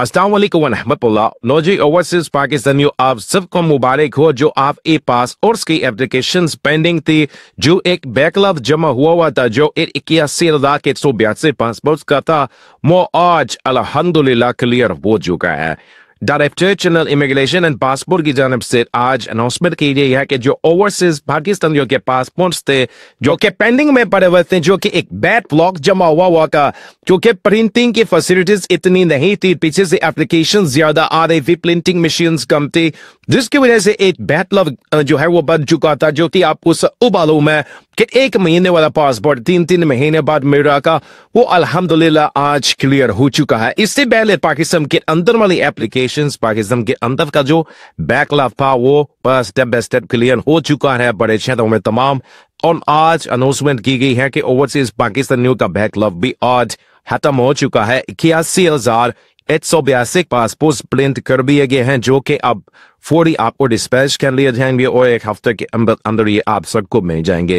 अस्सलाम वरहमतुल्ला नौजी ओवरसीज पाकिस्तानियों आप सबको मुबारक हो जो आप ए पास और उसकी एप्लीकेशन पेंडिंग थी, जो एक बैकलॉग जमा हुआ हुआ था, जो एक इक्यासी लाख एक सौ बयासी पासपोर्ट का था। वो आज अलहमदुल्ला क्लियर हो चुका है। Director general immigration and passport की जानब से आज अनाउंसमेंट की गई है कि जो ओवरसीज पाकिस्तानियों के पासपोर्ट थे, जो कि पेंडिंग में पड़े हुए थे, जो कि एक बैड ब्लॉक जमा हुआ हुआ का क्योंकि प्रिंटिंग की फैसिलिटीज़ इतनी नहीं थी, पीछे से एप्लीकेशन ज़्यादा आ रही थी प्रिंटिंग मशीन कम थी। जिसकी वजह से एक बैड जो है वो बन चुका था, जो कि आपको उबालू में कि एक महीने वाला पासपोर्ट तीन तीन महीने बाद मिल रहा का, वो अल्हम्दुलिल्लाह आज क्लियर हो चुका है। इससे पहले पाकिस्तान के अंदर वाली एप्लीकेशन पाकिस्तान के अंदर का जो बैकलॉग था वो स्टेप बाय स्टेप क्लियर हो चुका है बड़े क्षेत्रों में तमाम और आज अनाउंसमेंट की गई है कि ओवरसीज पाकिस्तानियों का बैकलॉग भी आज खत्म हो चुका है इक्यासी हज़ार एक सौ बयासी पासपोर्ट प्रिंट कर दिए गए हैं जो कि अब फोरी आपको डिस्पैच कर लिए जाएँगे और एक हफ़्ते के अंदर ये आप सबको मिल जाएँगे